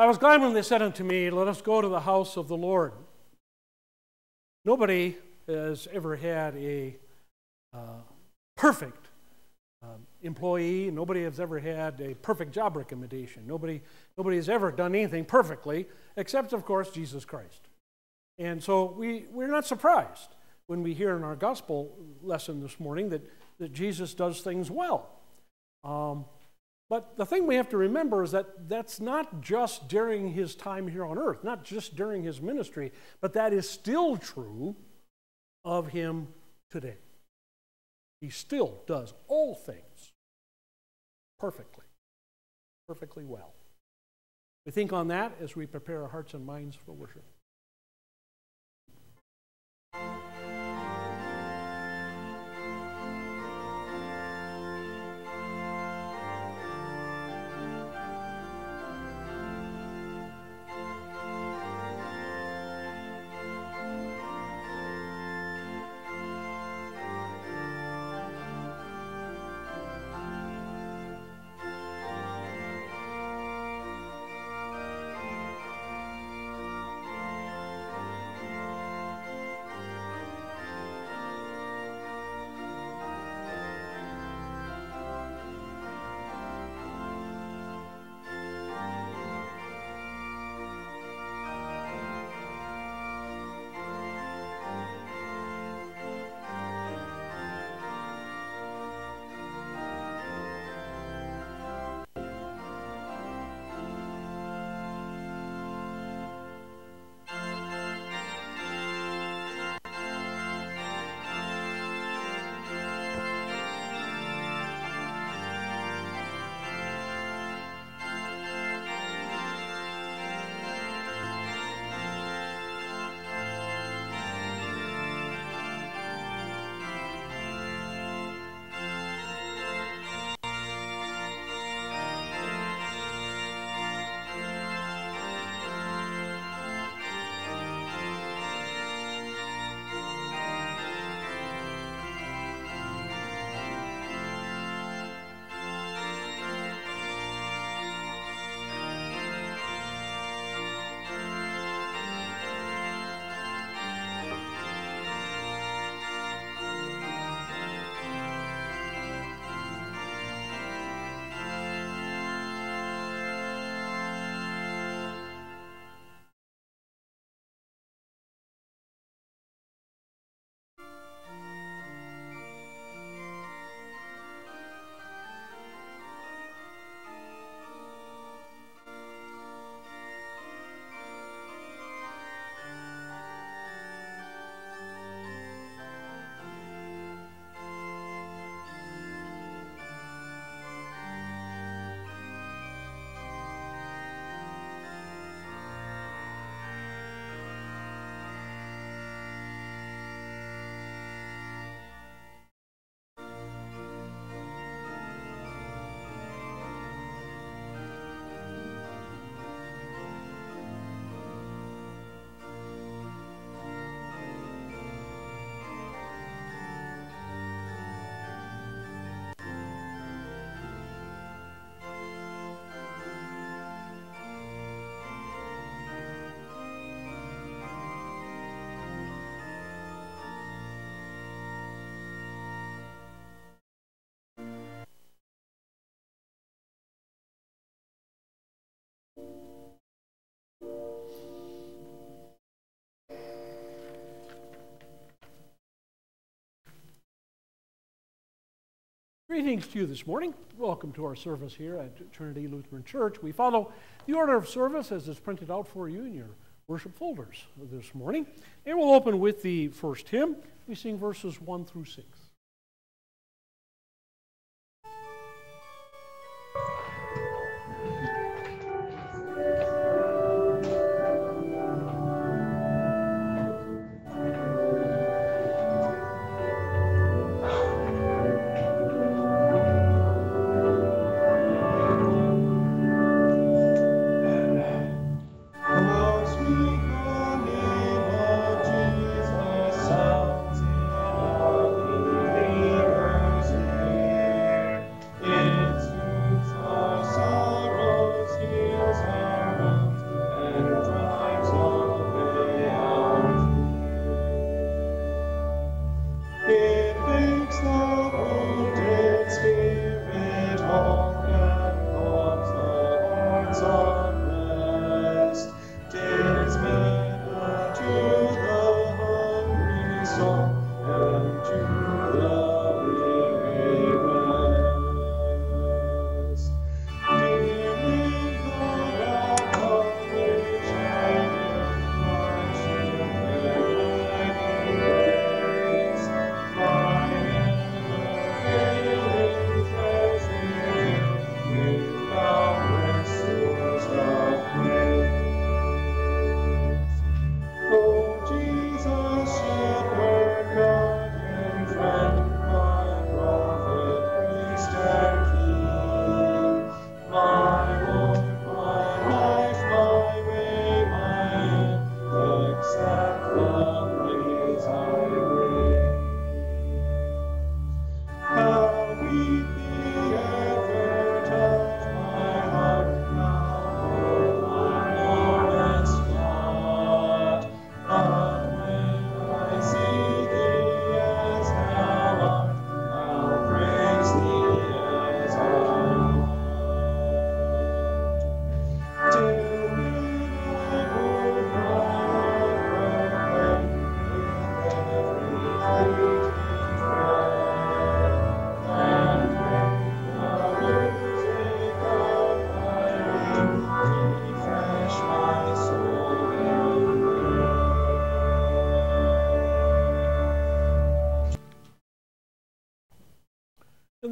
I was glad when they said unto me, Let us go to the house of the Lord. Nobody has ever had a uh, perfect um, employee. Nobody has ever had a perfect job recommendation. Nobody, nobody has ever done anything perfectly, except, of course, Jesus Christ. And so we, we're not surprised when we hear in our gospel lesson this morning that, that Jesus does things well. Um, but the thing we have to remember is that that's not just during his time here on earth, not just during his ministry, but that is still true of him today. He still does all things perfectly, perfectly well. We think on that as we prepare our hearts and minds for worship. Greetings to you this morning. Welcome to our service here at Trinity Lutheran Church. We follow the order of service as it's printed out for you in your worship folders this morning. And we'll open with the first hymn. We sing verses 1 through 6.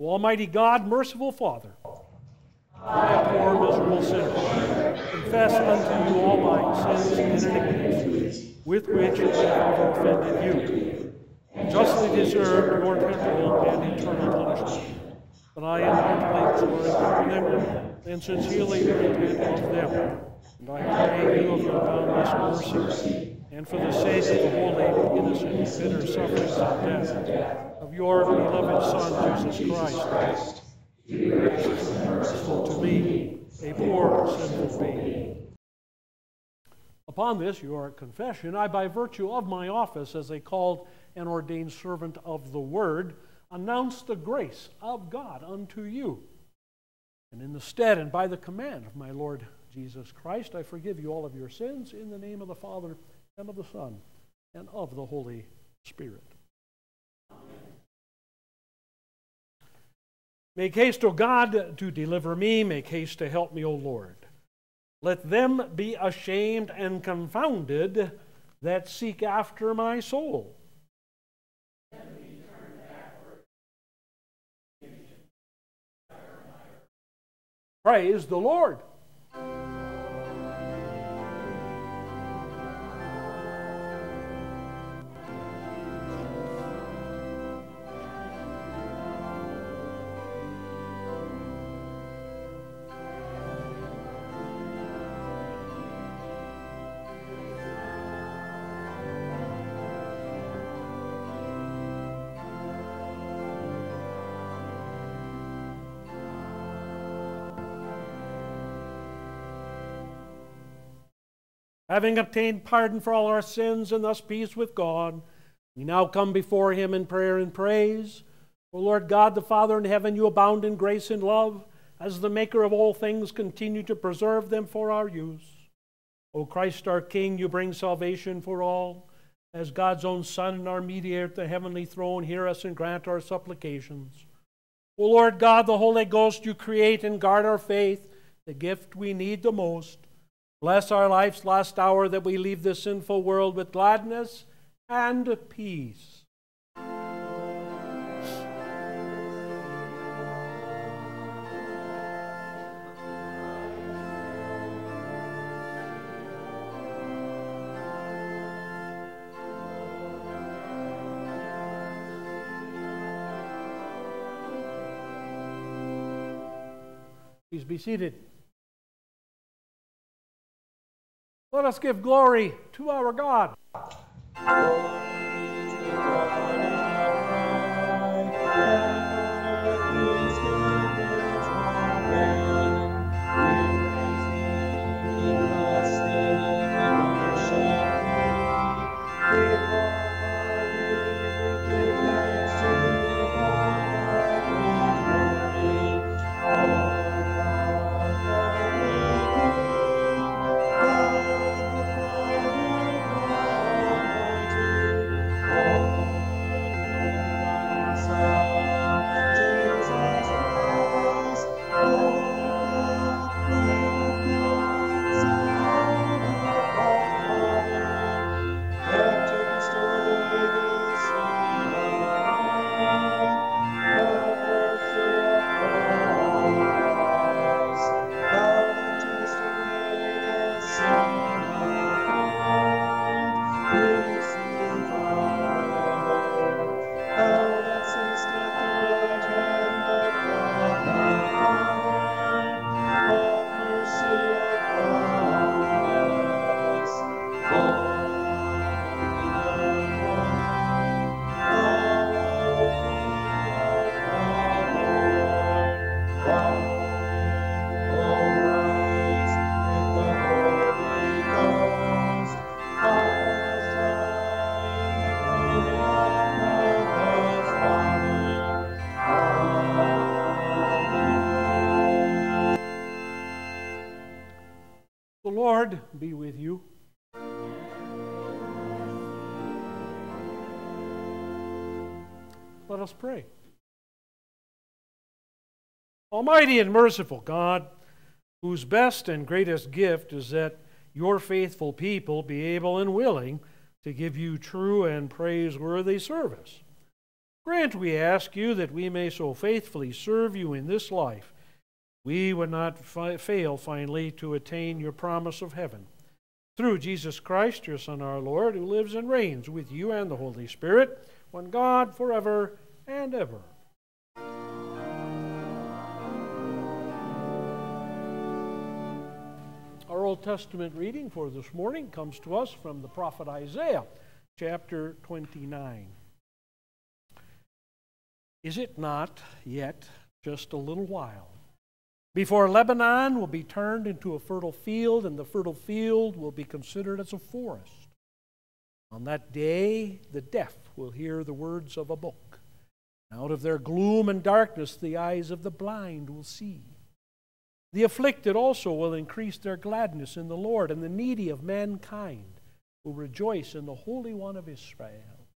Almighty God, merciful Father, I, a poor, miserable sinner, confess unto you all my sins and iniquities, with which I have offended you, justly deserve your temporal and eternal punishment. But I am heartily for them, and sincerely repent of them. And I pray you of your boundless mercy, and for the sake of the holy, innocent, bitter sufferings of death, of your beloved Son, Jesus Christ, be merciful to me, a poor, sinful being. Upon this, your confession, I, by virtue of my office as a called and ordained servant of the Word, announce the grace of God unto you. And in the stead and by the command of my Lord Jesus Christ, I forgive you all of your sins in the name of the Father and of the Son and of the Holy Spirit. Make haste, O God, to deliver me. Make haste to help me, O Lord. Let them be ashamed and confounded that seek after my soul. Praise the Lord. Having obtained pardon for all our sins and thus peace with God, we now come before Him in prayer and praise. O Lord God, the Father in heaven, you abound in grace and love. As the Maker of all things, continue to preserve them for our use. O Christ our King, you bring salvation for all. As God's own Son and our mediator at the heavenly throne, hear us and grant our supplications. O Lord God, the Holy Ghost, you create and guard our faith, the gift we need the most. Bless our life's last hour that we leave this sinful world with gladness and peace. Please be seated. Let us give glory to our God. Glory to God pray. Almighty and merciful God, whose best and greatest gift is that your faithful people be able and willing to give you true and praiseworthy service. Grant, we ask you, that we may so faithfully serve you in this life, we would not fi- fail finally to attain your promise of heaven. Through Jesus Christ, your Son, our Lord, who lives and reigns with you and the Holy Spirit, one God, forever and ever. Our Old Testament reading for this morning comes to us from the prophet Isaiah, chapter 29. Is it not yet just a little while? Before Lebanon will be turned into a fertile field, and the fertile field will be considered as a forest. On that day, the deaf will hear the words of a book. Out of their gloom and darkness, the eyes of the blind will see. The afflicted also will increase their gladness in the Lord, and the needy of mankind will rejoice in the Holy One of Israel.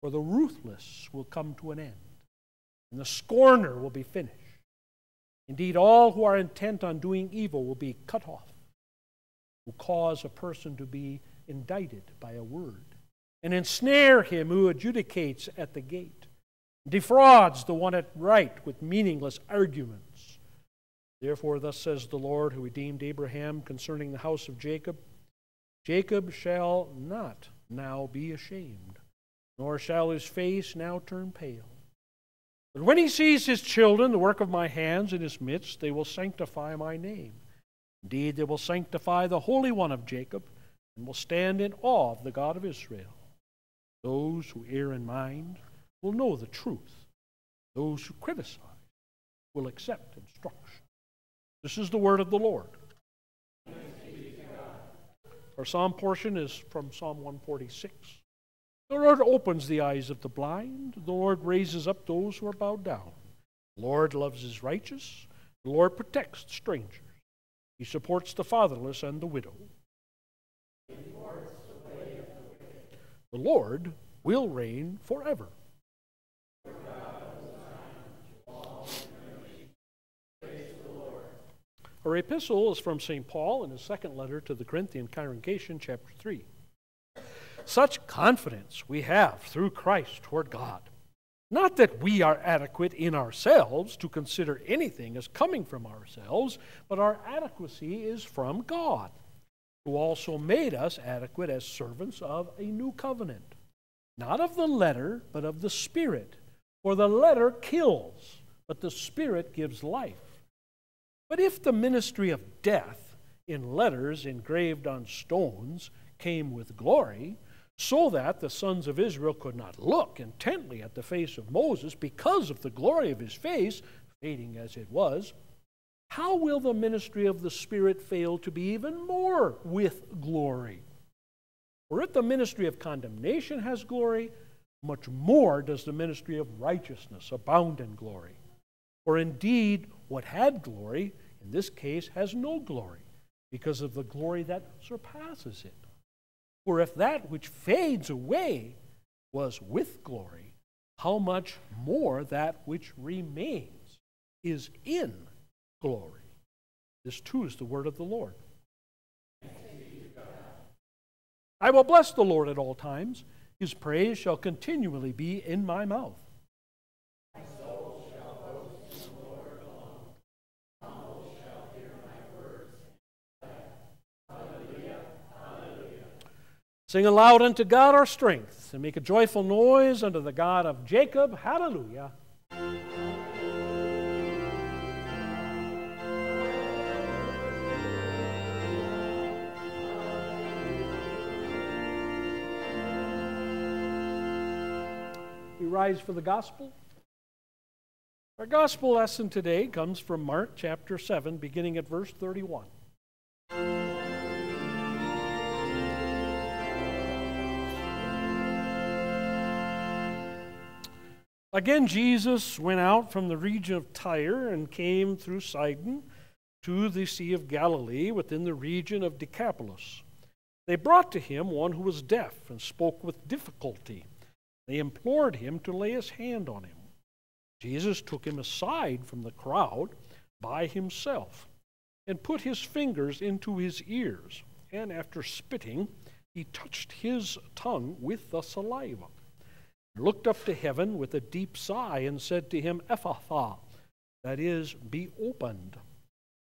For the ruthless will come to an end, and the scorner will be finished. Indeed, all who are intent on doing evil will be cut off, who cause a person to be indicted by a word, and ensnare him who adjudicates at the gate, defrauds the one at right with meaningless arguments. Therefore, thus says the Lord who redeemed Abraham concerning the house of Jacob Jacob shall not now be ashamed, nor shall his face now turn pale. But when he sees his children, the work of my hands in his midst, they will sanctify my name. Indeed, they will sanctify the Holy One of Jacob and will stand in awe of the God of Israel. Those who err in mind will know the truth. Those who criticize will accept instruction. This is the word of the Lord. Our psalm portion is from Psalm 146. The Lord opens the eyes of the blind. The Lord raises up those who are bowed down. The Lord loves his righteous. The Lord protects strangers. He supports the fatherless and the widow. The Lord will reign forever. Our epistle is from St. Paul in his second letter to the Corinthian congregation, chapter 3. Such confidence we have through Christ toward God. Not that we are adequate in ourselves to consider anything as coming from ourselves, but our adequacy is from God, who also made us adequate as servants of a new covenant. Not of the letter, but of the Spirit. For the letter kills, but the Spirit gives life. But if the ministry of death in letters engraved on stones came with glory, so that the sons of Israel could not look intently at the face of Moses because of the glory of his face, fading as it was, how will the ministry of the Spirit fail to be even more with glory? For if the ministry of condemnation has glory, much more does the ministry of righteousness abound in glory. For indeed, what had glory, in this case, has no glory, because of the glory that surpasses it. For if that which fades away was with glory, how much more that which remains is in glory? This too is the word of the Lord. I will bless the Lord at all times. His praise shall continually be in my mouth. Sing aloud unto God our strength, and make a joyful noise unto the God of Jacob. Hallelujah. We rise for the gospel. Our gospel lesson today comes from Mark chapter 7, beginning at verse 31. Again, Jesus went out from the region of Tyre and came through Sidon to the Sea of Galilee within the region of Decapolis. They brought to him one who was deaf and spoke with difficulty. They implored him to lay his hand on him. Jesus took him aside from the crowd by himself and put his fingers into his ears, and after spitting, he touched his tongue with the saliva, looked up to heaven with a deep sigh, and said to him, Ephphatha, that is, be opened.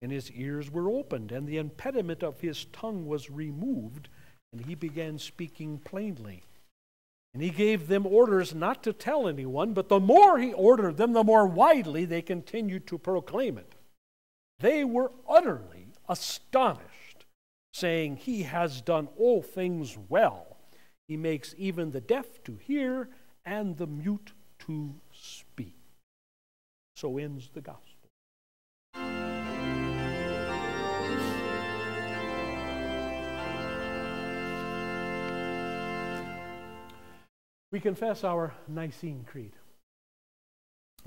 And his ears were opened, and the impediment of his tongue was removed, and he began speaking plainly. And he gave them orders not to tell anyone, but the more he ordered them, the more widely they continued to proclaim it. They were utterly astonished, saying, He has done all things well. He makes even the deaf to hear and the mute to speak. So ends the gospel. We confess our Nicene Creed.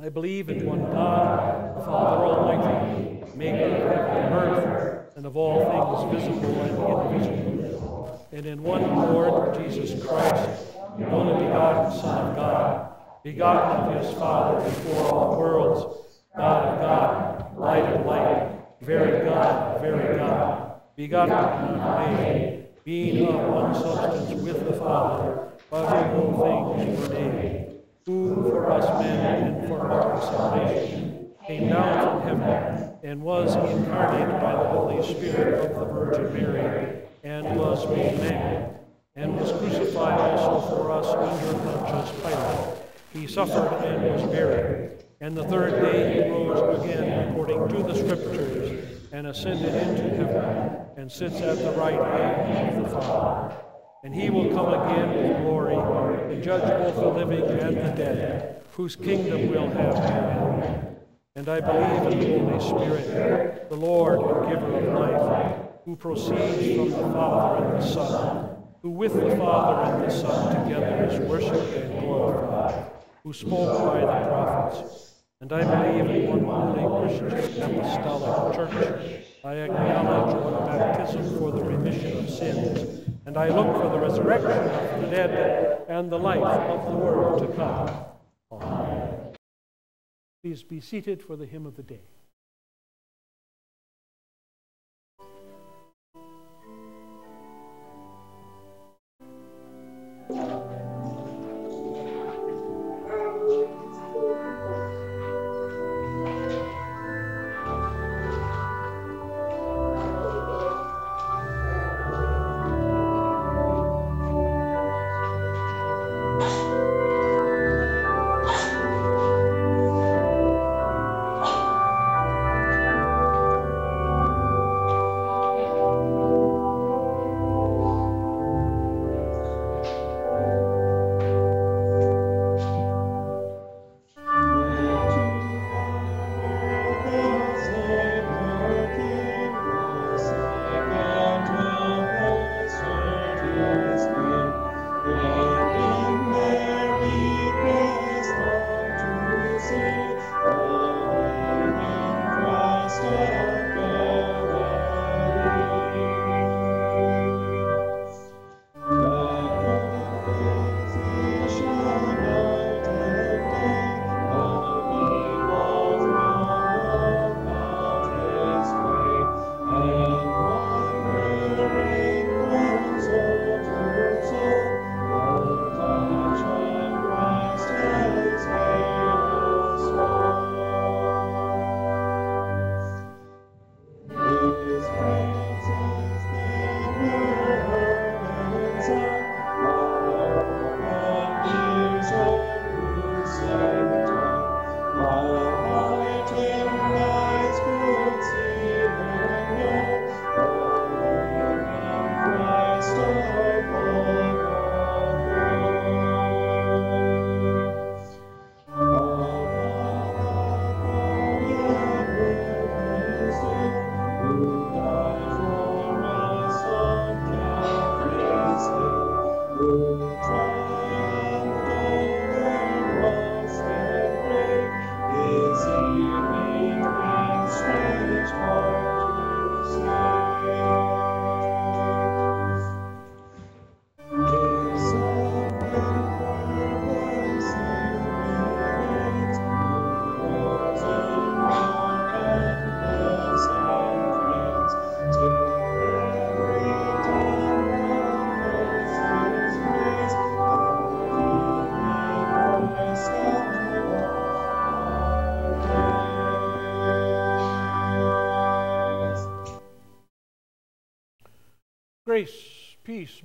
I believe in one God, the Father Almighty, maker of heaven and earth, and of all things visible and invisible, and in one Lord Jesus Christ, the only begotten Son of God, begotten of his Father before all worlds, God of God, light of light, very God, very God, begotten and unmade, being of one substance with the Father, by whom all things were made who for us men and for our salvation came down from heaven and was incarnated by the Holy Spirit of the Virgin Mary and was made man and was crucified also for us under Pontius Pilate. He suffered and was buried. And the third day he rose again according to the Scriptures and ascended into heaven and sits at the right hand of the Father and he will come again with glory and judge both the living and the dead, whose kingdom will have no end. And I believe in the Holy Spirit, the Lord and giver of life, who proceeds from the Father and the Son, who with the Father and the Son together is worshipped and glorified, who spoke by the prophets. And I believe in one holy Christian apostolic church. I acknowledge one baptism for the remission of sins and I look for the resurrection of the dead and the life of the world to come. Amen. Please be seated for the hymn of the day.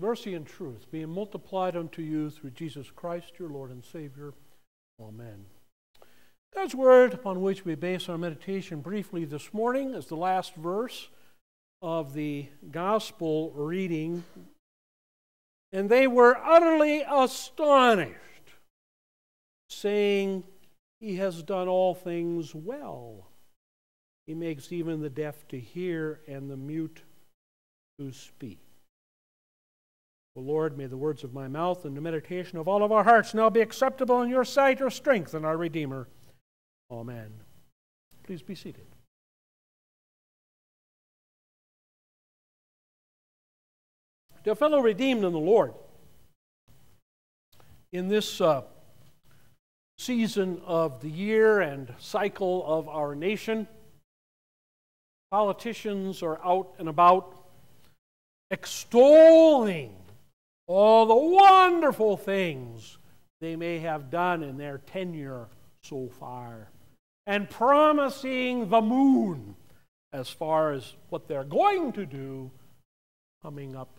Mercy, and truth being multiplied unto you through Jesus Christ, your Lord and Savior. Amen. God's word upon which we base our meditation briefly this morning is the last verse of the gospel reading. And they were utterly astonished, saying, He has done all things well. He makes even the deaf to hear and the mute to speak. O Lord, may the words of my mouth and the meditation of all of our hearts now be acceptable in your sight, our strength and our Redeemer. Amen. Please be seated. To fellow redeemed in the Lord, in this uh, season of the year and cycle of our nation, politicians are out and about extolling all the wonderful things they may have done in their tenure so far and promising the moon as far as what they're going to do coming up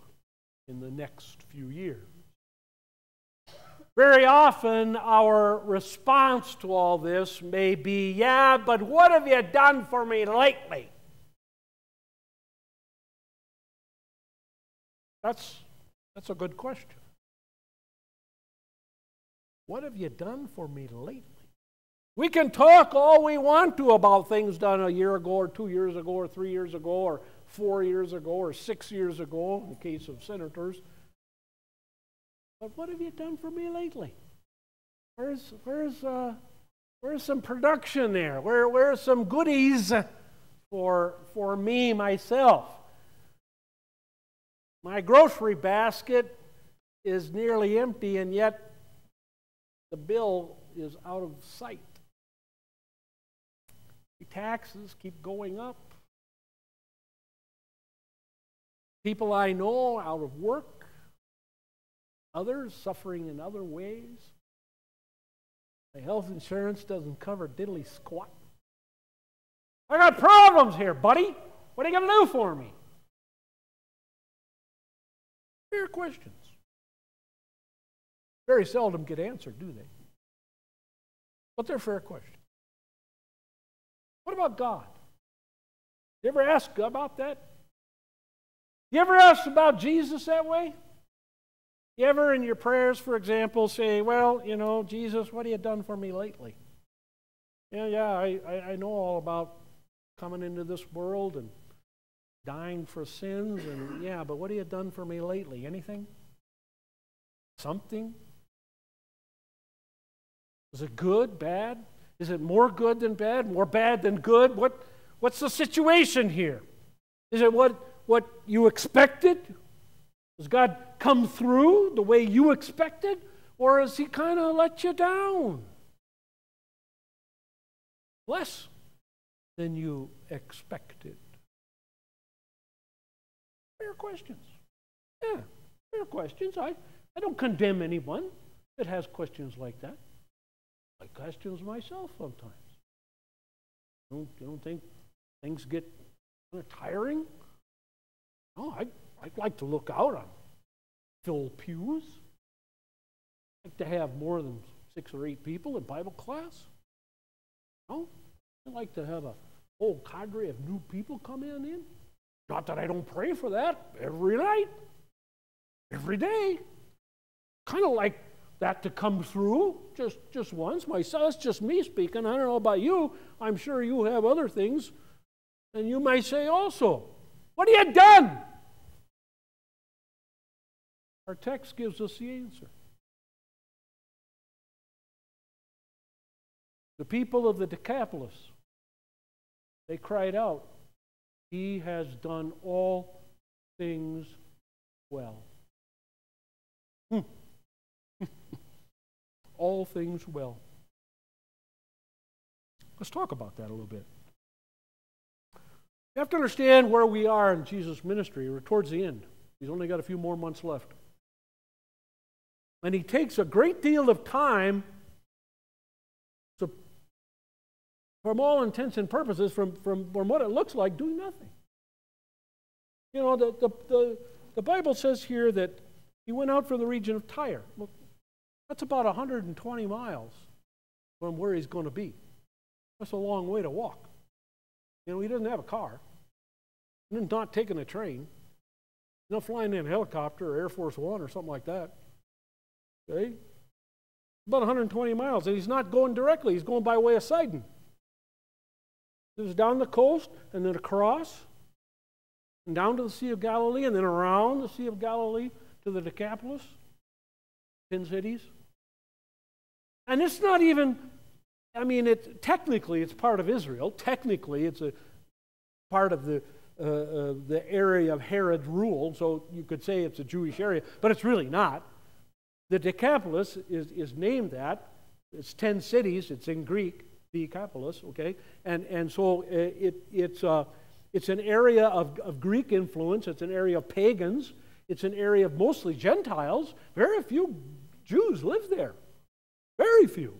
in the next few years. Very often, our response to all this may be, Yeah, but what have you done for me lately? That's, that's a good question. What have you done for me lately? We can talk all we want to about things done a year ago, or two years ago, or three years ago, or four years ago, or six years ago, in the case of senators. But what have you done for me lately? Where's, where's, uh, where's some production there? Where, where's some goodies for, for me, myself? My grocery basket is nearly empty, and yet the bill is out of sight. The taxes keep going up. People I know out of work, others suffering in other ways. My health insurance doesn't cover diddly squat. I got problems here, buddy. What are you going to do for me? Fair questions. Very seldom get answered, do they? But they're fair questions. What about God? You ever ask about that? You ever ask about Jesus that way? You ever, in your prayers, for example, say, Well, you know, Jesus, what have you done for me lately? Yeah, yeah, I, I, I know all about coming into this world and dying for sins, and yeah, but what have you done for me lately? Anything? Something? Is it good, bad? Is it more good than bad, more bad than good? What, what's the situation here? Is it what, what you expected? Does God come through the way you expected? Or has He kind of let you down? Less than you expected. Fair questions. Yeah, fair questions. I, I don't condemn anyone that has questions like that. I questions myself sometimes. You don't, you don't think things get kind of tiring? No, I, I'd like to look out on full pews. I'd like to have more than six or eight people in Bible class. No, I'd like to have a whole cadre of new people come in. in. Not that I don't pray for that every night, every day. Kind of like that to come through just, just once. Myself, it's just me speaking. I don't know about you. I'm sure you have other things. And you may say also, What have you done? Our text gives us the answer. The people of the Decapolis, they cried out, he has done all things well. Hmm. all things well. Let's talk about that a little bit. You have to understand where we are in Jesus' ministry. We're towards the end. He's only got a few more months left. And he takes a great deal of time from all intents and purposes, from, from, from what it looks like, doing nothing. You know, the, the, the, the Bible says here that he went out from the region of Tyre. Well, that's about 120 miles from where he's going to be. That's a long way to walk. You know, he doesn't have a car. He's not taking a train. He's not flying in a helicopter or Air Force One or something like that. Okay? About 120 miles, and he's not going directly, he's going by way of Sidon. This down the coast and then across and down to the Sea of Galilee and then around the Sea of Galilee to the Decapolis, 10 cities. And it's not even, I mean, it, technically it's part of Israel. Technically it's a part of the, uh, uh, the area of Herod's rule, so you could say it's a Jewish area, but it's really not. The Decapolis is, is named that. It's 10 cities, it's in Greek. Decapolis, okay? And, and so uh, it, it's, uh, it's an area of, of Greek influence, it's an area of pagans, it's an area of mostly Gentiles. Very few Jews live there. Very few.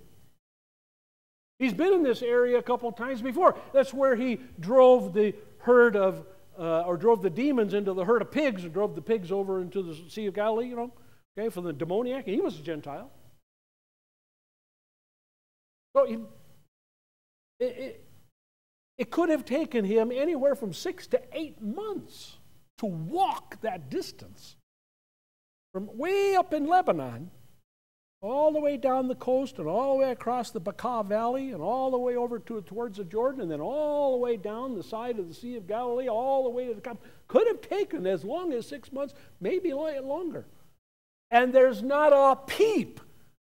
He's been in this area a couple times before. That's where he drove the herd of, uh, or drove the demons into the herd of pigs, and drove the pigs over into the Sea of Galilee, you know, okay, from the demoniac. He was a Gentile. So he, it, it, it could have taken him anywhere from six to eight months to walk that distance from way up in Lebanon all the way down the coast and all the way across the Bekaa Valley and all the way over to, towards the Jordan and then all the way down the side of the Sea of Galilee, all the way to the could have taken as long as six months, maybe longer. And there's not a peep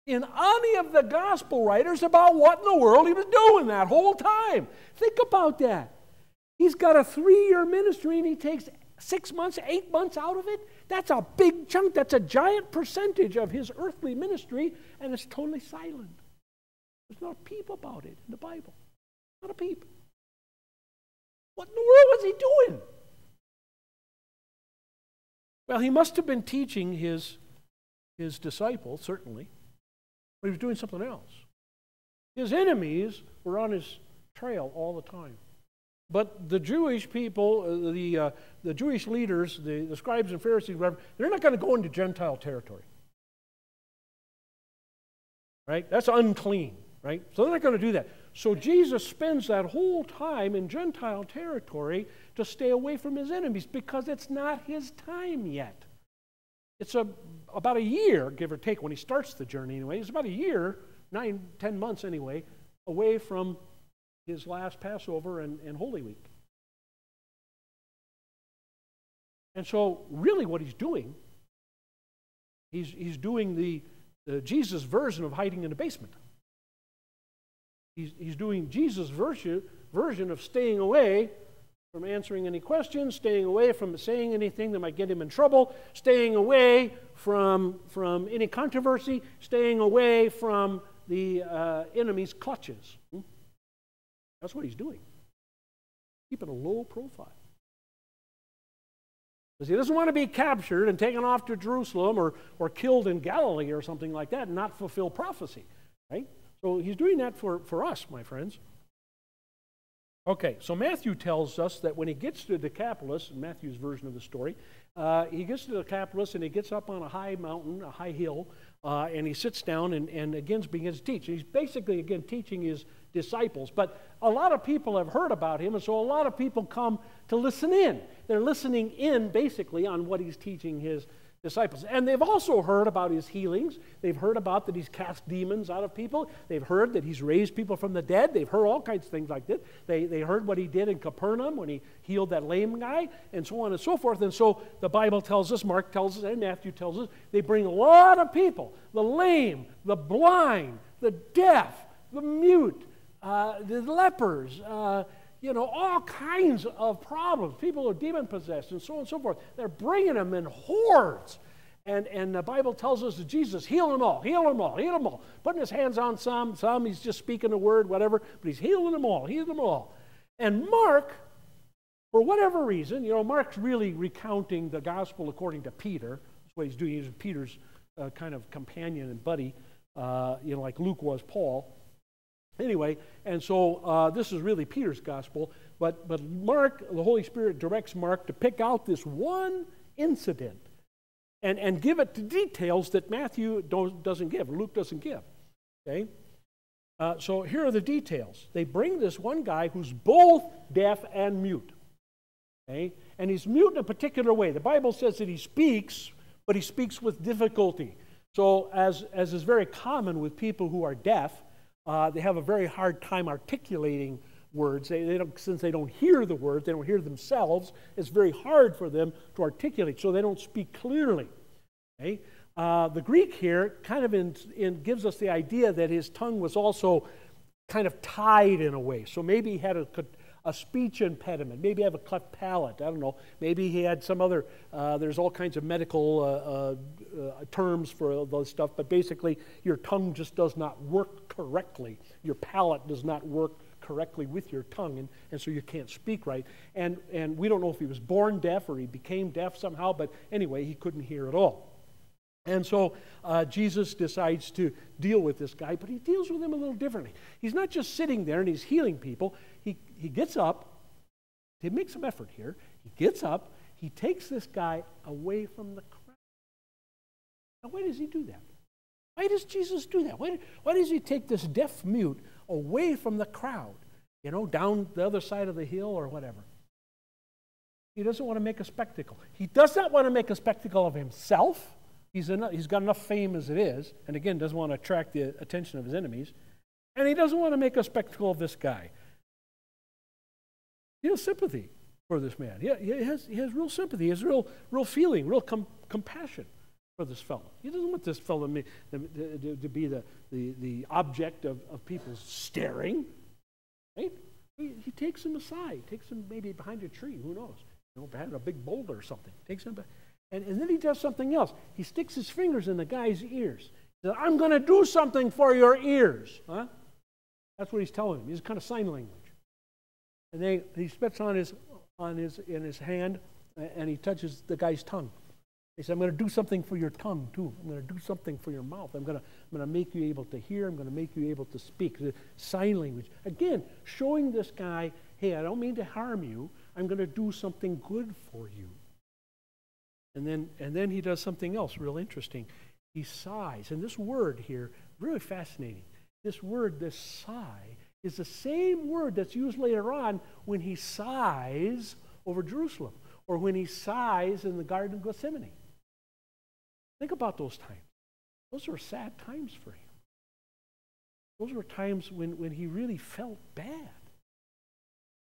in any of the gospel writers about what in the world he was doing that whole time. Think about that. He's got a three year ministry and he takes six months, eight months out of it. That's a big chunk. That's a giant percentage of his earthly ministry, and it's totally silent. There's not a peep about it in the Bible. Not a peep. What in the world was he doing? Well, he must have been teaching his, his disciples, certainly. But he was doing something else. His enemies were on his trail all the time. But the Jewish people, uh, the, uh, the Jewish leaders, the, the scribes and Pharisees, whatever, they're not going to go into Gentile territory. Right? That's unclean, right? So they're not going to do that. So Jesus spends that whole time in Gentile territory to stay away from his enemies because it's not his time yet. It's a, about a year, give or take, when he starts the journey anyway. he's about a year, nine, ten months anyway, away from his last Passover and, and Holy Week. And so, really, what he's doing, he's, he's doing the, the Jesus version of hiding in the basement. He's, he's doing Jesus' version, version of staying away from answering any questions, staying away from saying anything that might get him in trouble, staying away from, from any controversy, staying away from the uh, enemy's clutches. Hmm? That's what he's doing. Keeping a low profile. Because he doesn't want to be captured and taken off to Jerusalem or, or killed in Galilee or something like that and not fulfill prophecy. Right? So he's doing that for, for us, my friends. Okay, so Matthew tells us that when he gets to Decapolis, in Matthew's version of the story, uh, he gets to the Decapolis and he gets up on a high mountain, a high hill, uh, and he sits down and, and again begins to teach. He's basically, again, teaching his disciples. But a lot of people have heard about him, and so a lot of people come to listen in. They're listening in, basically, on what he's teaching his disciples. And they've also heard about his healings. They've heard about that he's cast demons out of people. They've heard that he's raised people from the dead. They've heard all kinds of things like this. They, they heard what he did in Capernaum when he healed that lame guy, and so on and so forth. And so the Bible tells us, Mark tells us, and Matthew tells us, they bring a lot of people the lame, the blind, the deaf, the mute, uh, the lepers. Uh, you know, all kinds of problems. People are demon possessed and so on and so forth. They're bringing them in hordes. And, and the Bible tells us that Jesus healed them all, heal them all, heal them all. Putting his hands on some, some he's just speaking a word, whatever, but he's healing them all, healing them all. And Mark, for whatever reason, you know, Mark's really recounting the gospel according to Peter. That's what he's doing. He's Peter's uh, kind of companion and buddy, uh, you know, like Luke was Paul. Anyway, and so uh, this is really Peter's gospel, but, but Mark, the Holy Spirit directs Mark to pick out this one incident and, and give it the details that Matthew doesn't give, Luke doesn't give. Okay? Uh, so here are the details. They bring this one guy who's both deaf and mute. Okay? And he's mute in a particular way. The Bible says that he speaks, but he speaks with difficulty. So, as, as is very common with people who are deaf, uh, they have a very hard time articulating words. They, they don't, since they don't hear the words, they don't hear themselves, it's very hard for them to articulate, so they don't speak clearly. Okay? Uh, the Greek here kind of in, in gives us the idea that his tongue was also kind of tied in a way. So maybe he had a, a speech impediment. Maybe he have a cleft palate. I don't know. Maybe he had some other, uh, there's all kinds of medical uh, uh, uh terms for those stuff, but basically your tongue just does not work correctly. Your palate does not work correctly with your tongue, and, and so you can't speak right. And, and we don't know if he was born deaf or he became deaf somehow, but anyway, he couldn't hear at all. And so uh, Jesus decides to deal with this guy, but he deals with him a little differently. He's not just sitting there and he's healing people. He, he gets up, he makes some effort here. He gets up, he takes this guy away from the crowd. Now, why does he do that? Why does Jesus do that? Why, why does he take this deaf mute away from the crowd, you know, down the other side of the hill or whatever? He doesn't want to make a spectacle. He does not want to make a spectacle of himself. He's, enough, he's got enough fame as it is, and again, doesn't want to attract the attention of his enemies. And he doesn't want to make a spectacle of this guy. He has sympathy for this man. He, has, he has real sympathy. He has real, real feeling, real com- compassion for this fellow. He doesn't want this fellow to, to, to be the, the, the object of, of people's staring. Right? He, he, takes him aside, takes him maybe behind a tree, who knows? You know, behind a big boulder or something. Takes him back. And, and then he does something else. He sticks his fingers in the guy's ears. He says, I'm going to do something for your ears. Huh? That's what he's telling him. He's kind of sign language. And then he spits on his, on his, in his hand and he touches the guy's tongue. He said, I'm going to do something for your tongue too. I'm going to do something for your mouth. I'm going to, I'm going to make you able to hear. I'm going to make you able to speak. Sign language. Again, showing this guy, hey, I don't mean to harm you. I'm going to do something good for you. And then, and then he does something else real interesting. He sighs. And this word here, really fascinating. This word, this sigh, is the same word that's used later on when he sighs over Jerusalem or when he sighs in the Garden of Gethsemane. Think about those times. Those were sad times for him. Those were times when, when he really felt bad.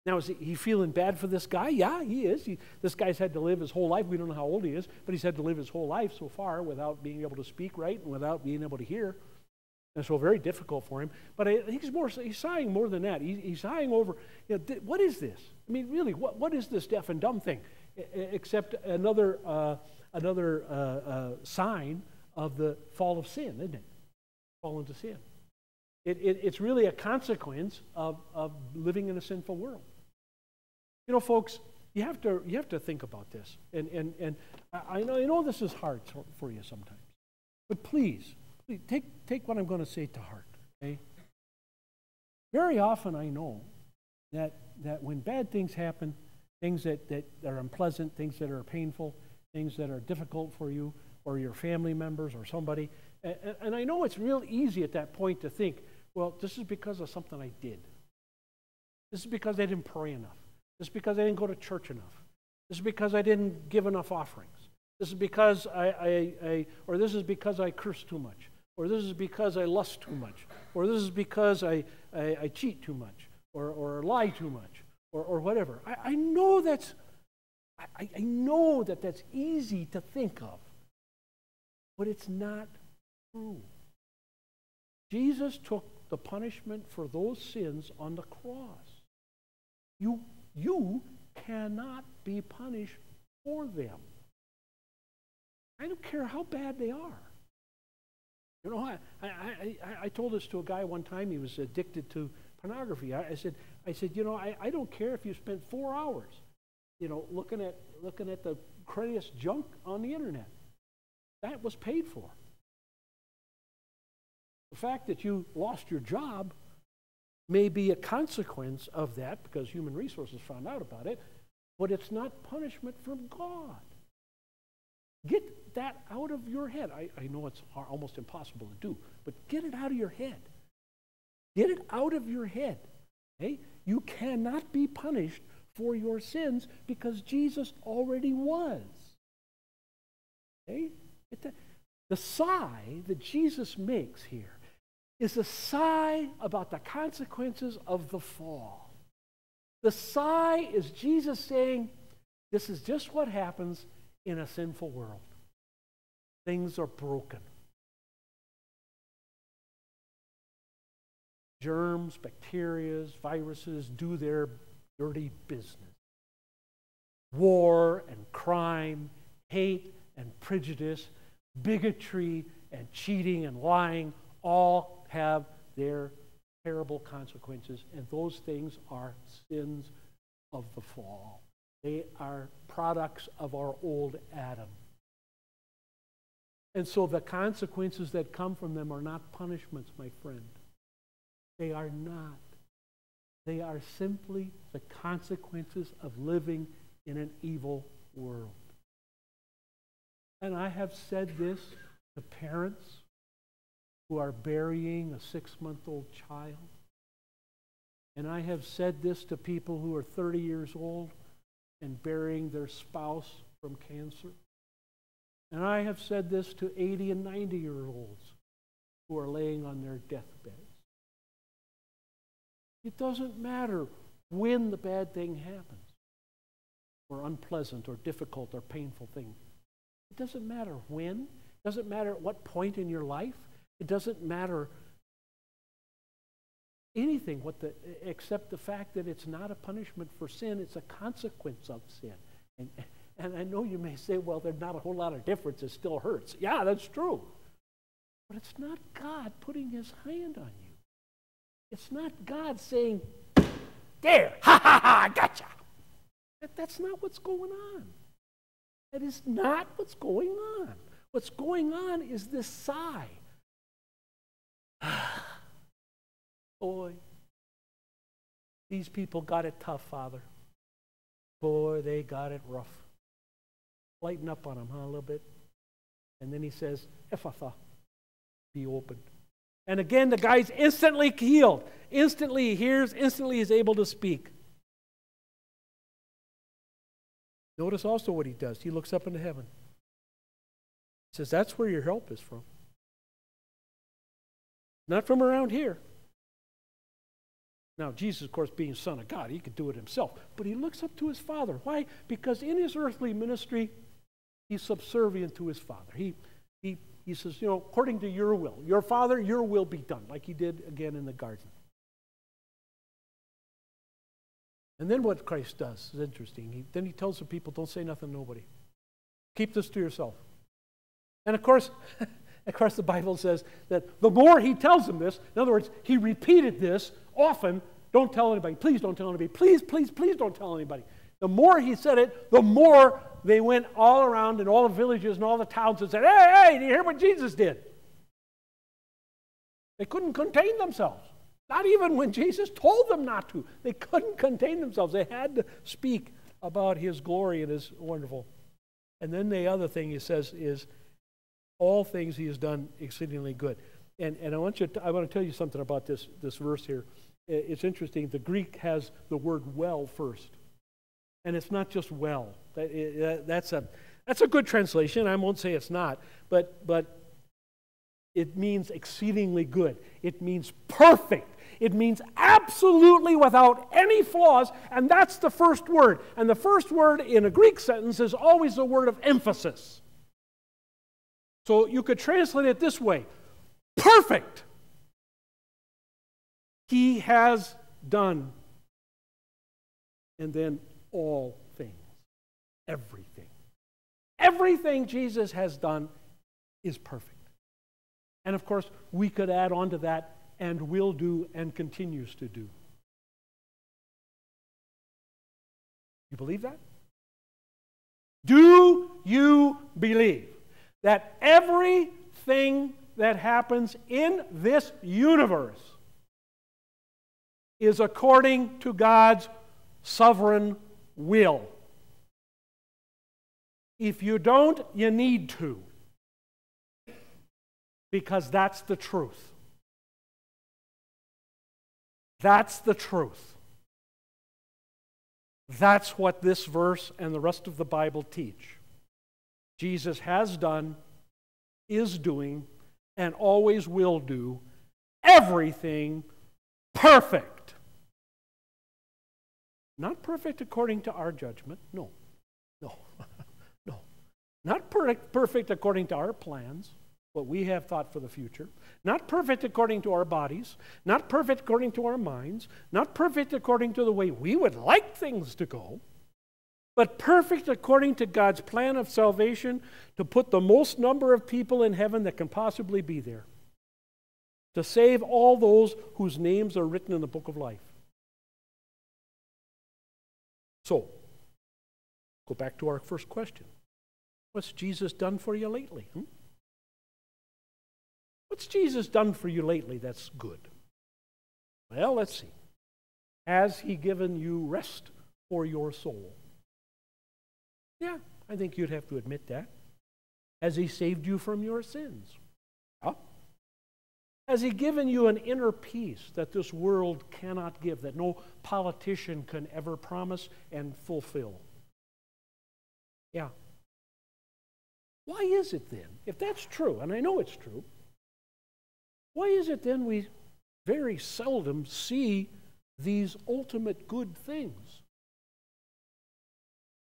Now, is he feeling bad for this guy? Yeah, he is. He, this guy's had to live his whole life. We don't know how old he is, but he's had to live his whole life so far without being able to speak right and without being able to hear. And so very difficult for him. But I he's more he's sighing more than that. He, he's sighing over, you know, what is this? I mean, really, what, what is this deaf and dumb thing? Except another, uh, another uh, uh, sign of the fall of sin, isn't it? Fall into sin. It, it, it's really a consequence of, of living in a sinful world. You know, folks, you have to, you have to think about this. And, and, and I, know, I know this is hard for you sometimes. But please, please take, take what I'm going to say to heart. Okay? Very often I know that, that when bad things happen, things that, that are unpleasant, things that are painful, things that are difficult for you or your family members or somebody, and, and I know it's real easy at that point to think, well, this is because of something I did. This is because I didn't pray enough. This is because I didn't go to church enough. This is because I didn't give enough offerings. This is because I, I, I, or this is because I curse too much. Or this is because I lust too much. Or this is because I, I, I cheat too much. Or, or lie too much. Or, or whatever. I, I know that's, I, I know that that's easy to think of. But it's not true. Jesus took the punishment for those sins on the cross. You you cannot be punished for them. I don't care how bad they are. You know, I, I, I, I told this to a guy one time. He was addicted to pornography. I, I said, I said, you know, I, I don't care if you spent four hours, you know, looking at looking at the cruddiest junk on the internet. That was paid for. The fact that you lost your job may be a consequence of that because human resources found out about it, but it's not punishment from God. Get that out of your head. I, I know it's almost impossible to do, but get it out of your head. Get it out of your head. Okay? You cannot be punished for your sins because Jesus already was. Eh? Okay? The sigh that Jesus makes here is a sigh about the consequences of the fall. The sigh is Jesus saying, This is just what happens in a sinful world. Things are broken. Germs, bacteria, viruses do their dirty business. War and crime, hate and prejudice, bigotry and cheating and lying all have their terrible consequences, and those things are sins of the fall. They are products of our old Adam. And so the consequences that come from them are not punishments, my friend. They are not. They are simply the consequences of living in an evil world. And I have said this to parents who are burying a six month old child. And I have said this to people who are 30 years old and burying their spouse from cancer. And I have said this to 80 and 90 year olds who are laying on their deathbeds. It doesn't matter when the bad thing happens, or unpleasant, or difficult, or painful thing. It doesn't matter when. It doesn't matter at what point in your life. It doesn't matter anything what the, except the fact that it's not a punishment for sin, it's a consequence of sin. And, and I know you may say, well, there's not a whole lot of difference, it still hurts. Yeah, that's true. But it's not God putting his hand on you. It's not God saying, there, ha ha ha, I gotcha. That, that's not what's going on. That is not what's going on. What's going on is this sigh Boy, these people got it tough, Father. Boy, they got it rough. Lighten up on him, huh, a little bit. And then he says, Ephphatha, be opened. And again, the guy's instantly healed. Instantly he hears, instantly he's able to speak. Notice also what he does. He looks up into heaven. He says, That's where your help is from. Not from around here. Now, Jesus, of course, being Son of God, he could do it himself. But he looks up to his Father. Why? Because in his earthly ministry, he's subservient to his Father. He, he, he says, you know, according to your will, your Father, your will be done, like he did again in the garden. And then what Christ does is interesting. He, then he tells the people, don't say nothing to nobody. Keep this to yourself. And of course, Of course, the Bible says that the more he tells them this, in other words, he repeated this often, don't tell anybody, please don't tell anybody, please, please, please don't tell anybody. The more he said it, the more they went all around in all the villages and all the towns and said, hey, hey, do you hear what Jesus did? They couldn't contain themselves. Not even when Jesus told them not to. They couldn't contain themselves. They had to speak about his glory and his wonderful. And then the other thing he says is, all things he has done exceedingly good. And, and I, want you to, I want to tell you something about this, this verse here. It's interesting. The Greek has the word well first. And it's not just well. Eh, that, that's, a, that's a good translation. I won't say it's not. But, but it means exceedingly good. It means perfect. It means absolutely without any flaws. And that's the first word. And the first word in a Greek sentence is always a word of emphasis. So you could translate it this way perfect. He has done. And then all everything. Everything Jesus has done is perfect. And of course, we could add on to that and will do and continues to do. You believe that? Do you believe? that everything that happens in this universe is according to God's sovereign will. If you don't, you need to. Because that's the truth. That's the truth. That's what this verse and the rest of the Bible teach. Jesus has done, is doing, and always will do everything perfect. Not perfect according to our judgment. No. No. Not perfect, perfect according to our plans, what we have thought for the future. Not perfect according to our bodies. Not perfect according to our minds. Not perfect according to the way we would like things to go. But perfect according to God's plan of salvation to put the most number of people in heaven that can possibly be there to save all those whose names are written in the book of life. So, go back to our first question What's Jesus done for you lately? Hmm? What's Jesus done for you lately that's good? Well, let's see. Has he given you rest for your soul? Yeah, I think you'd have to admit that. Has he saved you from your sins? Has He given you an inner peace that this world cannot give, that no politician can ever promise and fulfill? Yeah. Why is it then, if that's true, and I know it's true, why is it then we very seldom see these ultimate good things?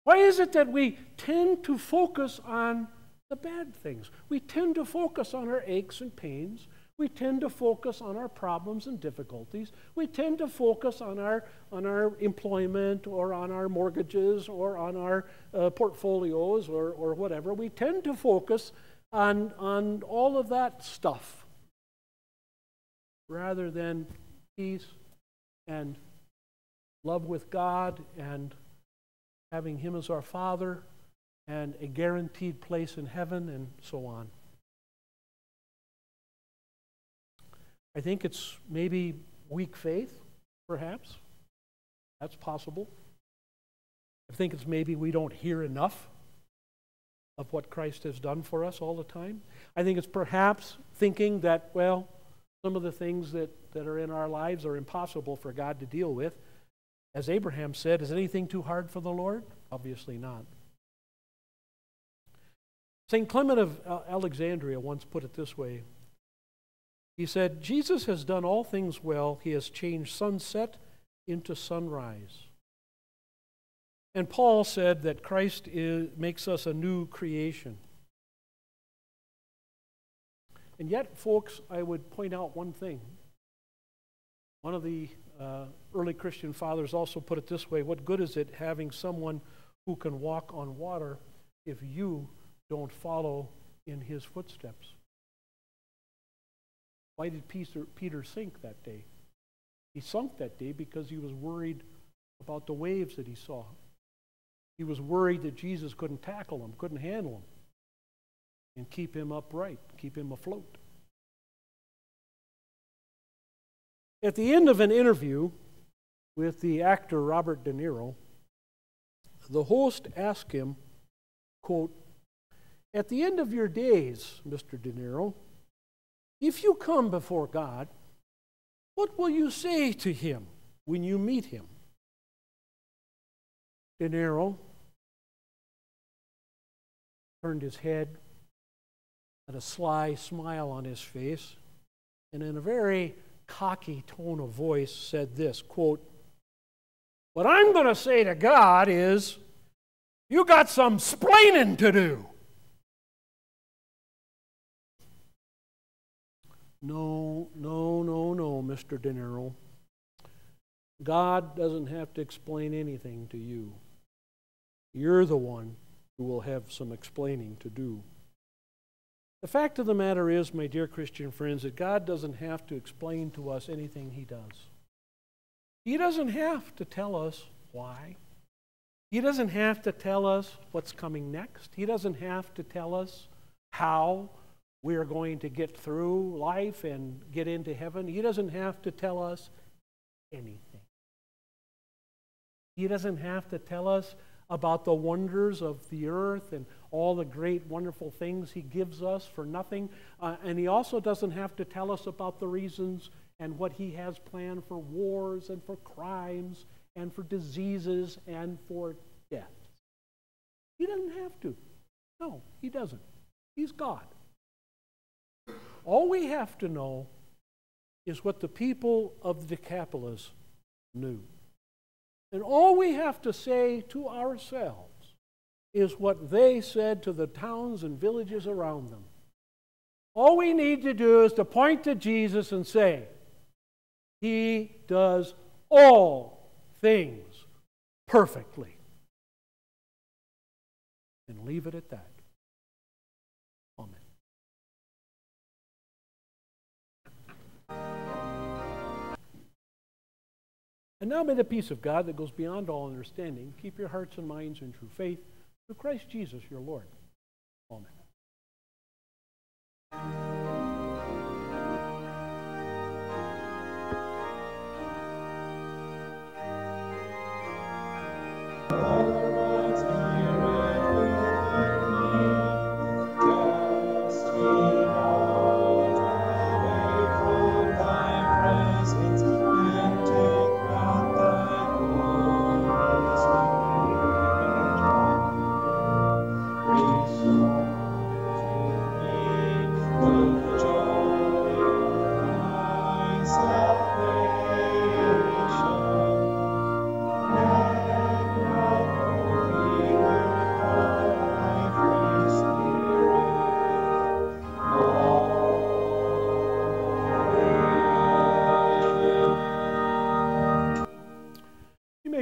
Why is it that we tend to focus on the bad things? We tend to focus on our aches and pains. We tend to focus on our problems and difficulties. We tend to focus on our, on our employment or on our mortgages or on our uh, portfolios or, or whatever. We tend to focus on, on all of that stuff rather than peace and love with God and having Him as our Father and a guaranteed place in heaven and so on. I think it's maybe weak faith, perhaps. That's possible. I think it's maybe we don't hear enough of what Christ has done for us all the time. I think it's perhaps thinking that, well, some of the things that, that are in our lives are impossible for God to deal with. As Abraham said, is anything too hard for the Lord? Obviously not. St. Clement of Alexandria once put it this way he said, Jesus has done all things well. He has changed sunset into sunrise. And Paul said that Christ is, makes us a new creation. And yet, folks, I would point out one thing. One of the uh, early Christian fathers also put it this way What good is it having someone who can walk on water if you don't follow in his footsteps? Why did Peter, sink that day? He sunk that day because he was worried about the waves that he saw. He was worried that Jesus couldn't tackle him, couldn't handle him, and keep him upright, keep him afloat. At the end of an interview with the actor Robert De Niro, the host asked him, quote, At the end of your days, Mr. De Niro, if you come before God, what will you say to him when you meet him? De turned his head, had a sly smile on his face, and in a very cocky tone of voice said this quote, What I'm going to say to God is, You got some splaining to do. No, no, no, no, Mr. De Niro. God doesn't have to explain anything to you. You're the one who will have some explaining to do. The fact of the matter is, my dear Christian friends, that God doesn't have to explain to us anything He does. He doesn't have to tell us why. He doesn't have to tell us what's coming next. He doesn't have to tell us how we are going to get through life and get into heaven. He doesn't have to tell us anything. He doesn't have to tell us about the wonders of the earth and all the great, wonderful things He gives us for nothing. Uh, and He also doesn't have to tell us about the reasons and what He has planned for wars and for crimes and for diseases and for death. He doesn't have to. No, He doesn't. He's God. All we have to know is what the people of the Decapolis knew. And all we have to say to ourselves is what they said to the towns and villages around them. All we need to do is to point to Jesus and say, He does all things perfectly. And leave it at that. And now may the peace of God that goes beyond all understanding keep your hearts and minds in true faith through Christ Jesus your Lord. Amen.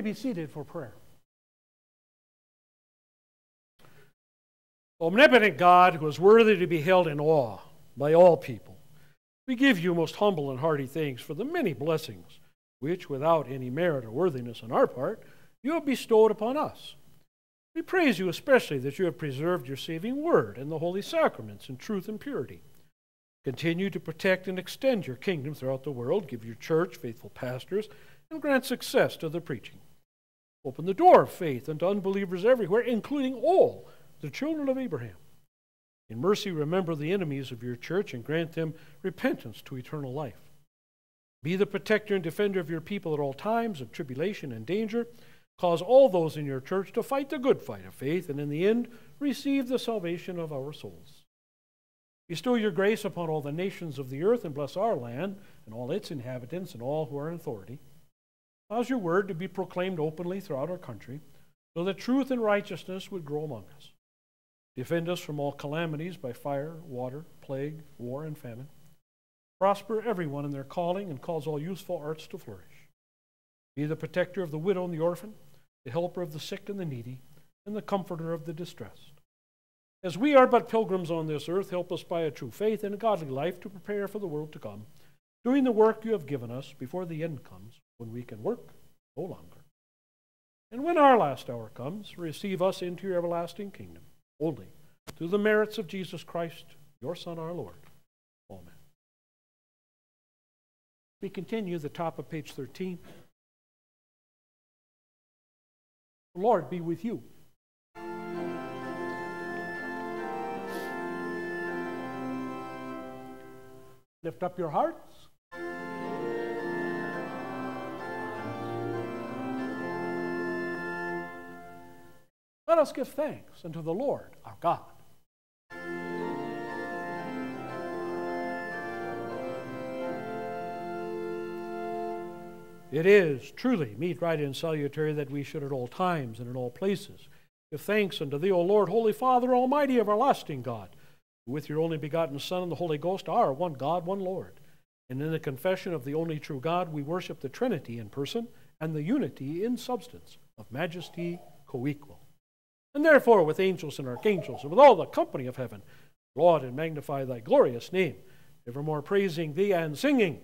Be seated for prayer. Omnipotent God, who is worthy to be held in awe by all people, we give you most humble and hearty thanks for the many blessings which, without any merit or worthiness on our part, you have bestowed upon us. We praise you especially that you have preserved your saving word and the holy sacraments in truth and purity. Continue to protect and extend your kingdom throughout the world, give your church faithful pastors, and grant success to the preaching. Open the door of faith unto unbelievers everywhere, including all the children of Abraham. In mercy, remember the enemies of your church and grant them repentance to eternal life. Be the protector and defender of your people at all times of tribulation and danger. Cause all those in your church to fight the good fight of faith, and in the end, receive the salvation of our souls. Bestow your grace upon all the nations of the earth, and bless our land and all its inhabitants and all who are in authority Cause your word to be proclaimed openly throughout our country, so that truth and righteousness would grow among us. Defend us from all calamities by fire, water, plague, war, and famine. Prosper everyone in their calling and cause all useful arts to flourish. Be the protector of the widow and the orphan, the helper of the sick and the needy, and the comforter of the distressed. As we are but pilgrims on this earth, help us by a true faith and a godly life to prepare for the world to come, doing the work you have given us before the end comes when we can work no longer. And when our last hour comes, receive us into your everlasting kingdom, only through the merits of Jesus Christ, your Son, our Lord. Amen. We continue the top of page 13. The Lord be with you. Lift up your hearts. Let us give thanks unto the Lord our God. It is truly meet, right, and salutary that we should at all times and in all places give thanks unto thee, O Lord, Holy Father, Almighty, everlasting God, who with your only begotten Son and the Holy Ghost are one God, one Lord. And in the confession of the only true God, we worship the Trinity in person and the unity in substance of majesty co-equal. And therefore, with angels and archangels, and with all the company of heaven, laud and magnify thy glorious name, evermore praising thee and singing.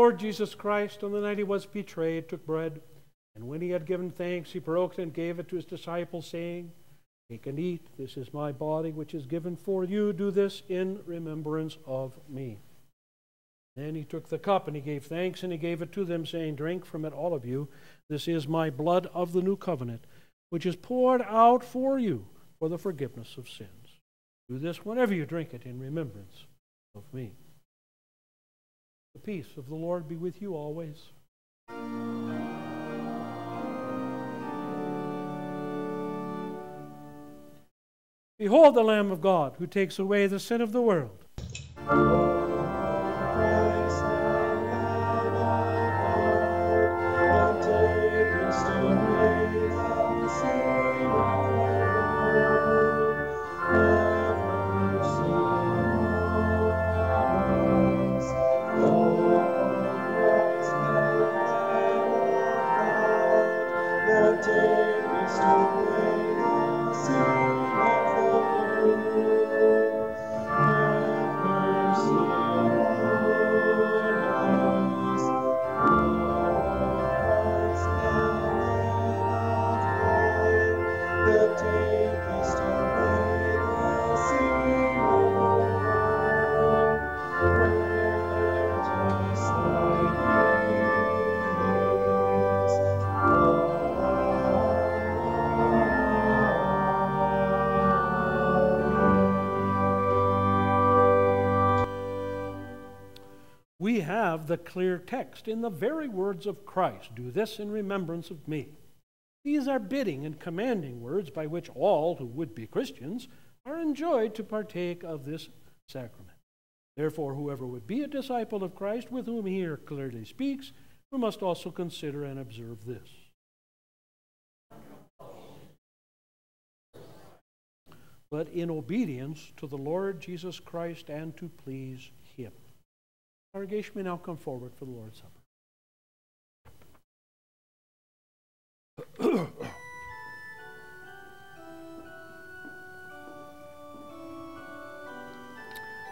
Lord Jesus Christ, on the night he was betrayed, took bread, and when he had given thanks, he broke it and gave it to his disciples, saying, Take and eat. This is my body, which is given for you. Do this in remembrance of me. Then he took the cup and he gave thanks and he gave it to them, saying, Drink from it, all of you. This is my blood of the new covenant, which is poured out for you for the forgiveness of sins. Do this whenever you drink it in remembrance of me. The peace of the Lord be with you always. Behold the Lamb of God who takes away the sin of the world. The clear text in the very words of Christ Do this in remembrance of me. These are bidding and commanding words by which all who would be Christians are enjoyed to partake of this sacrament. Therefore, whoever would be a disciple of Christ, with whom he here clearly speaks, we must also consider and observe this. But in obedience to the Lord Jesus Christ and to please him. Congregation may now come forward for the Lord's Supper.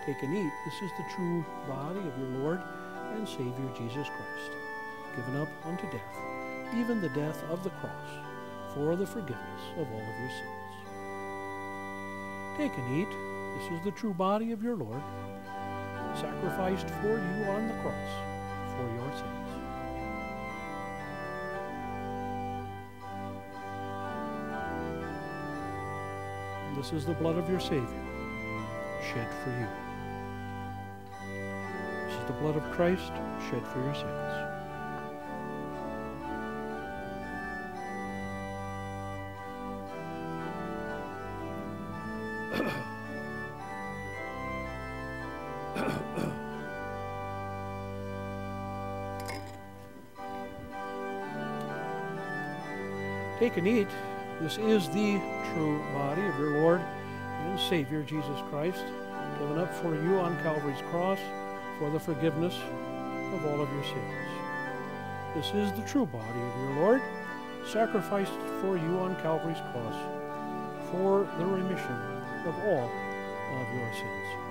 Take and eat. This is the true body of your Lord and Savior Jesus Christ, given up unto death, even the death of the cross, for the forgiveness of all of your sins. Take and eat. This is the true body of your Lord sacrificed for you on the cross for your sins. This is the blood of your Savior, shed for you. The blood of Christ, shed for your sins. Take and eat. This is the true body of your Lord and Savior Jesus Christ, given up for you on Calvary's cross for the forgiveness of all of your sins. This is the true body of your Lord, sacrificed for you on Calvary's cross for the remission of all of your sins.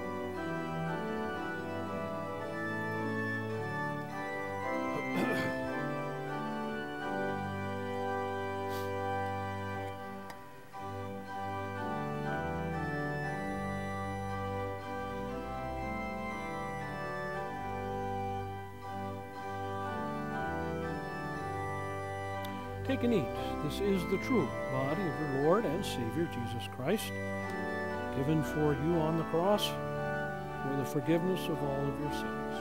This is the true body of your Lord and Savior Jesus Christ, given for you on the cross for the forgiveness of all of your sins.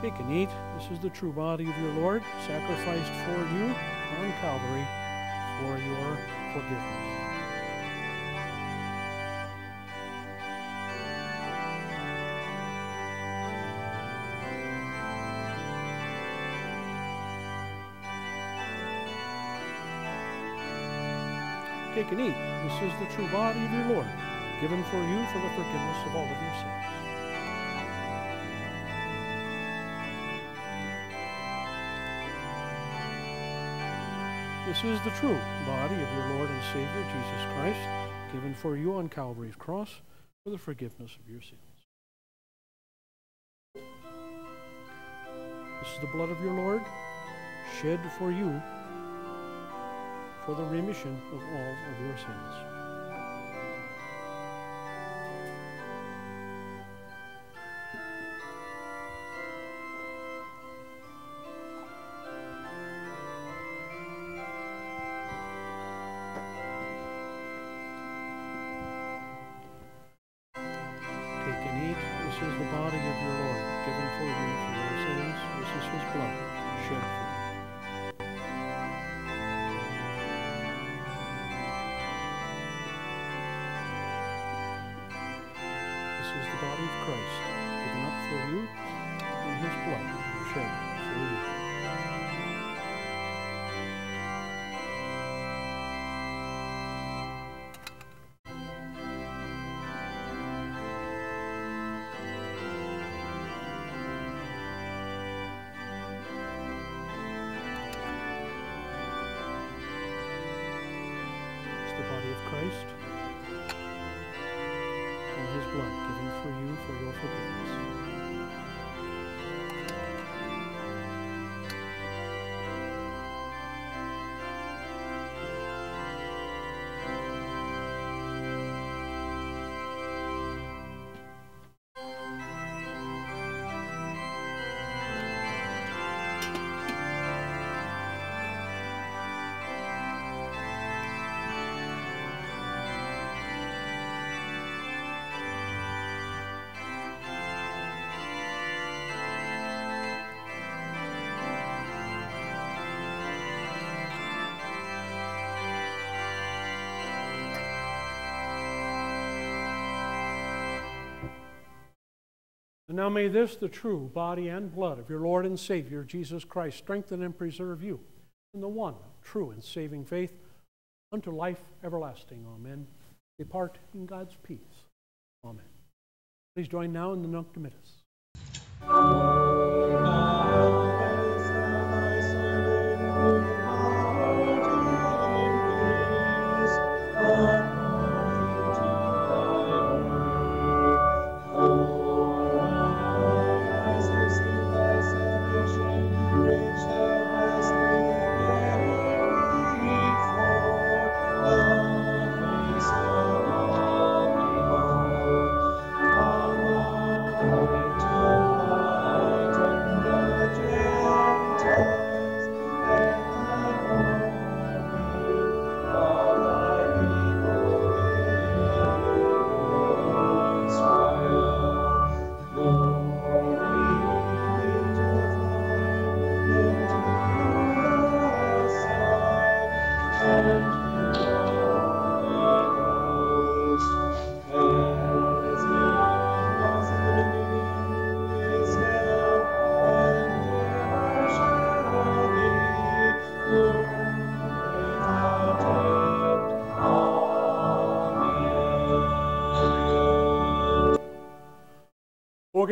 Take and eat. This is the true body of your Lord, sacrificed for you on Calvary for your forgiveness. Take and eat. This is the true body of your Lord, given for you for the forgiveness of all of your sins. This is the true body of your Lord and Savior, Jesus Christ, given for you on Calvary's cross for the forgiveness of your sins. This is the blood of your Lord, shed for you for the remission of all of your sins. Is the body of Christ, given up for you, and his blood shed for you. And now may this, the true body and blood of your Lord and Savior, Jesus Christ, strengthen and preserve you in the one true and saving faith unto life everlasting. Amen. Depart in God's peace. Amen. Please join now in the Nunc Dimittis.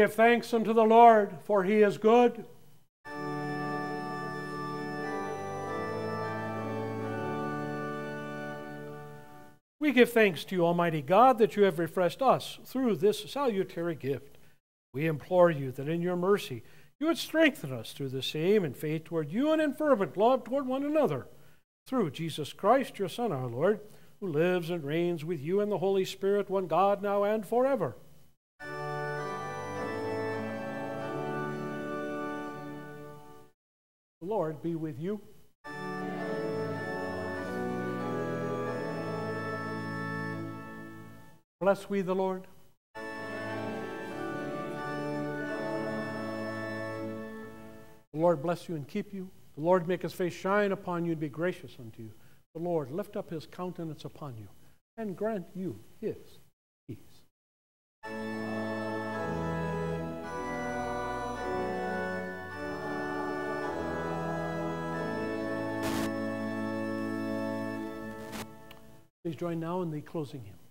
Give thanks unto the Lord, for he is good. We give thanks to you, Almighty God, that you have refreshed us through this salutary gift. We implore you that in your mercy you would strengthen us through the same in faith toward you and in fervent love toward one another. Through Jesus Christ, your Son, our Lord, who lives and reigns with you and the Holy Spirit, one God, now and forever. Lord be with you. Bless we the Lord. The Lord bless you and keep you. The Lord make his face shine upon you and be gracious unto you. The Lord lift up his countenance upon you and grant you his peace. Please join now in the closing hymn.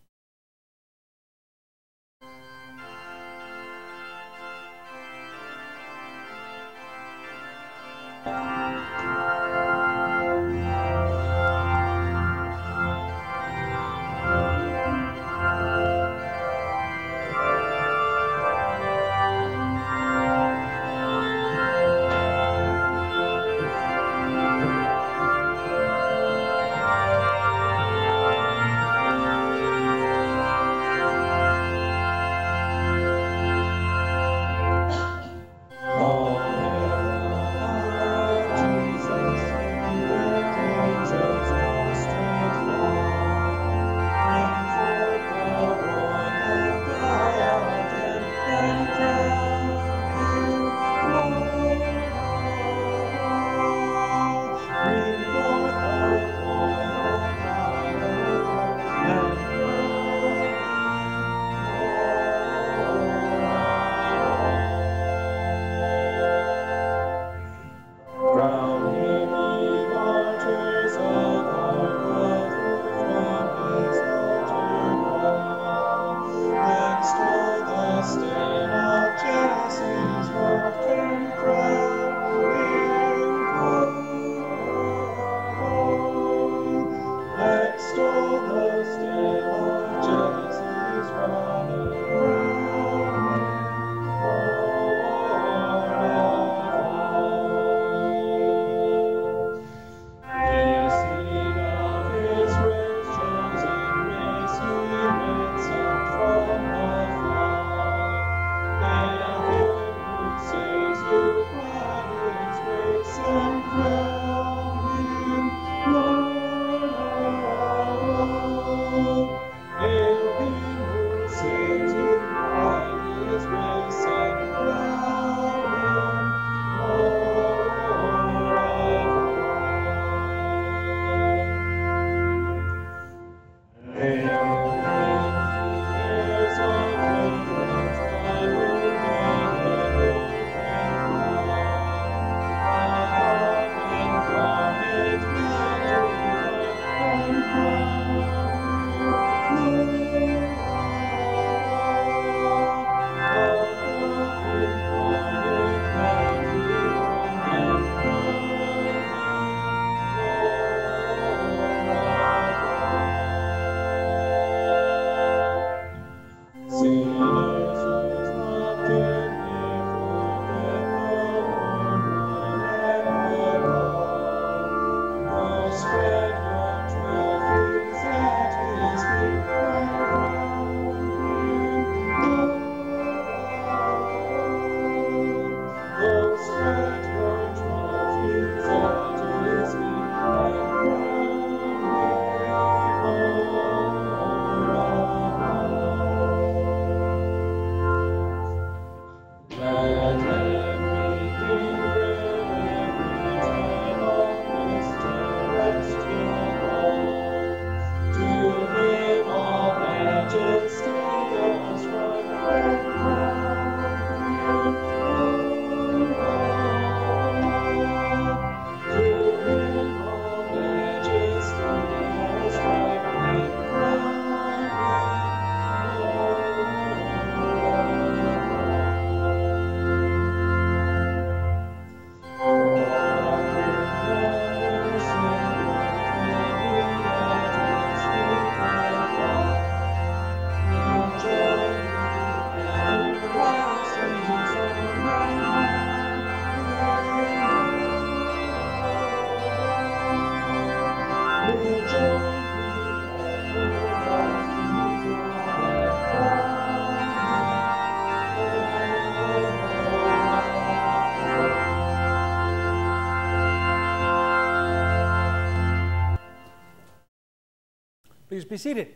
Be seated.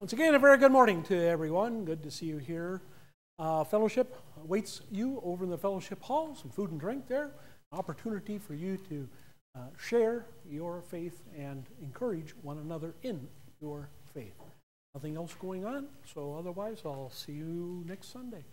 Once again, a very good morning to everyone. Good to see you here Uh, fellowship awaits you over in the fellowship hall, some food and drink there, opportunity for you to uh, share your faith and encourage one another in your faith. Nothing else going on, so otherwise, I'll see you next Sunday.